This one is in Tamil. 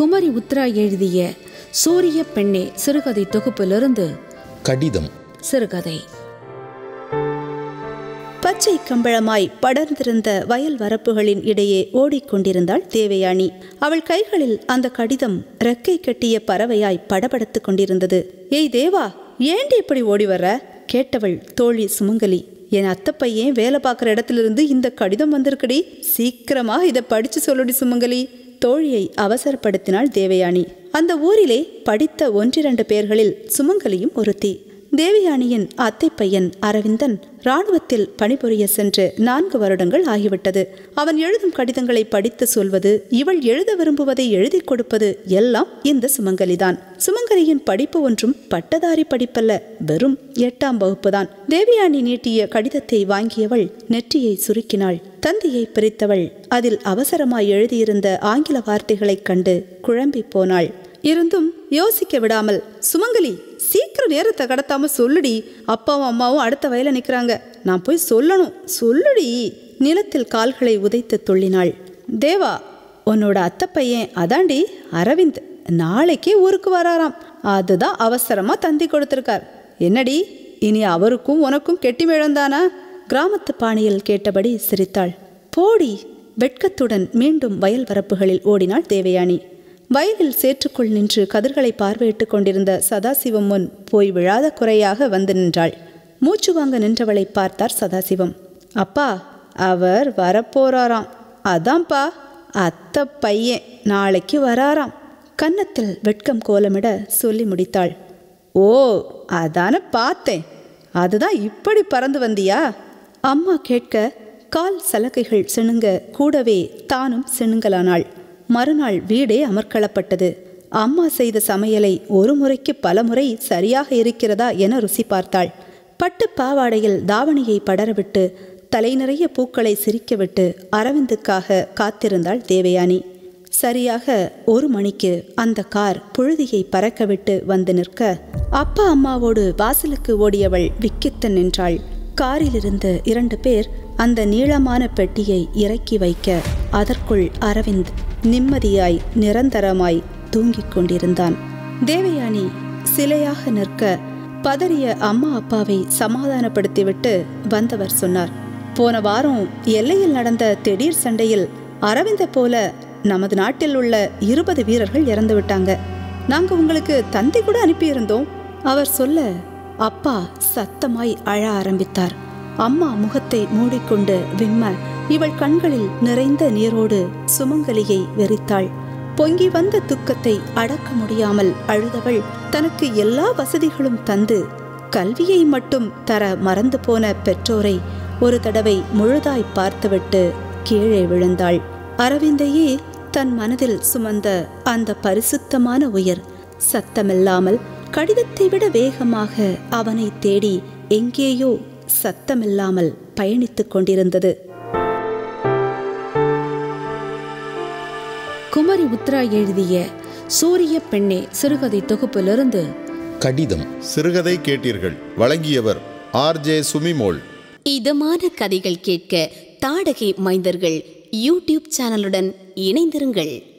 குமரி உத்ரா எழுதிய சூரிய பெண்ணே சிறுகதை தொகுப்பிலிருந்து கடிதம். சிறுகதை. பச்சை கம்பளமாய் படர்ந்திருந்த வயல் வரப்புகளின் இடையே ஓடிக்கொண்டிருந்தாள் தேவயானி. அவள் கைகளில் அந்த கடிதம் ரெக்கை கட்டிய பறவையாய் படபடத்துக் கொண்டிருந்தது. ஏய் தேவா ஏண்டி இப்படி ஓடி வர்ற? கேட்டவள் தோழி சுமங்கலி. என் அத்தை பையன் வேலை பார்க்குற இடத்திலிருந்து இந்த கடிதம் வந்திருக்குடி. சீக்கிரமா இதை படிச்சு சொல்லுடி சுமங்கலி. தோழியை அவசரப்படுத்தினாள் தேவயானி. அந்த ஊரிலே படித்த ஒன்றிரண்டு பேர்களில் சுமங்கலியும் ஒருத்தி. தேவயானியின் அத்தை பையன் அரவிந்தன் இராணுவத்தில் பணிபுரிய சென்று நான்கு வருடங்கள் ஆகிவிட்டது. அவன் எழுதும் கடிதங்களை படித்து சொல்வது இவள் எழுத விரும்புவதை எழுதி கொடுப்பது எல்லாம் இந்த சுமங்கலிதான். சுமங்கலியின் படிப்பு ஒன்றும் பட்டதாரி படிப்பல்ல வெறும் எட்டாம் வகுப்புதான். தேவயானி நீட்டிய கடிதத்தை வாங்கியவள் நெற்றியை சுருக்கினாள். தந்தியை பிரித்தவள். அதில் அவசரமாய் எழுதியிருந்த ஆங்கில வார்த்தைகளைக் கண்டு குழம்பி போனாள். இருந்தும் யோசிக்க விடாமல் சுமங்கலி சீக்கிரம் நேரத்தை கடத்தாம சொல்லுடி. அப்பாவும் அம்மாவும் அடுத்த வயல நிற்கிறாங்க நான் போய் சொல்லணும். சொல்லுடி. நிலத்தில் கால்களை உதைத்து துள்ளினாள். தேவா உன்னோட அத்தை பையன் அதாண்டி அரவிந்த். நாளைக்கே ஊருக்கு வராராம். அதுதான் அவசரமா தந்தி கொடுத்துருக்கார். என்னடி இனி அவருக்கும் உனக்கும் கெட்டி மிழந்தானா கிராமத்து பாணியில் கேட்டபடி சிரித்தாள். போடி வெட்கத்துடன் மீண்டும் வயல் வரப்புகளில் ஓடினாள் தேவயானி. வயலில் சேற்றுக்குள் நின்று கதிர்களை பார்வையிட்டுக் கொண்டிருந்த சதாசிவம் முன் போய் விழாத குறையாக வந்து நின்றாள். மூச்சு வாங்க நின்றவளை பார்த்தார் சதாசிவம். அப்பா அவர் வரப்போறாராம். அதான்ப்பா அத்தை பையன் நாளைக்கு வராராம். கன்னத்தில் வெட்கம் கோலமிட சொல்லி முடித்தாள். ஓ அதான பார்த்தேன். அதுதான் இப்படி பறந்து வந்தியா? அம்மா கேட்க கால் சலகைகள் சிணுங்க கூடவே தானும் சிணுங்கலானாள் மறுநாள் வீடே அமர்க்களப்பட்டது. அம்மா செய்த சமையலை ஒரு முறைக்கு பல முறை சரியாக இருக்கிறதா என ருசி பார்த்தாள். பட்டு பாவாடையில் தாவணியை படரவிட்டு தலை நிறைய பூக்களை சிரிக்கவிட்டு அரவிந்துக்காக காத்திருந்தாள் தேவயானி. சரியாக ஒரு மணிக்கு அந்த கார் புழுதியை பறக்கவிட்டு வந்து நிற்க அப்பா அம்மாவோடு வாசலுக்கு ஓடியவள் விக்கித்து நின்றாள் காரிலிருந்து இரண்டு பேர் அந்த நீளமான பெட்டியை இறக்கி வைக்க அதற்குள் அரவிந்த் நிம்மதியாய் நிரந்தரமாய் தூங்கிக் கொண்டிருந்தான். தேவயானி சிலையாக நிற்க பதறிய அம்மா அப்பாவை சமாதானப்படுத்திவிட்டு வந்தவர் சொன்னார் போன வாரம் எல்லையில் நடந்த திடீர் சண்டையில் அரவிந்த போல நமது நாட்டில் உள்ள இருபது வீரர்கள் இறந்து விட்டாங்க. நாங்க உங்களுக்கு தந்தை கூட அனுப்பியிருந்தோம். அவர் சொல்ல அப்பா சத்தமாய் அழ ஆரம்பித்தார். அம்மா முகத்தை மூடிக்கொண்டு விம்ம இவள் கண்களில் நிறைந்த நீரோடு சுமங்கலியை வெறித்தாள். பொங்கி வந்த துக்கத்தை அடக்க முடியாமல் அழுதவள் தனக்கு எல்லா வசதிகளும் தந்து கல்வியை மட்டும் தர மறந்து போன பெற்றோரை ஒரு தடவை முழுதாய் பார்த்துவிட்டு கீழே விழுந்தாள். அரவிந்தையே தன் மனதில் சுமந்த அந்த பரிசுத்தமான உயிர் சத்தமில்லாமல் கடிதத்தை விட வேகமாக அவனை தேடி எங்கேயோ சத்தமில்லாமல் பயணித்துக் கொண்டிருந்தது. குமரி உத்ரா எழுதிய சூரிய பெண்ணே சிறுகதை தொகுப்பிலிருந்து கடிதம். சிறுகதை கேட்டீர்கள். வழங்கியவர் ஆர்ஜே சுமிமோள். இதமான கதைகள் கேட்க தாடகை மைந்தர்கள் யூடியூப் சேனலுடன் இணைந்திருங்கள்.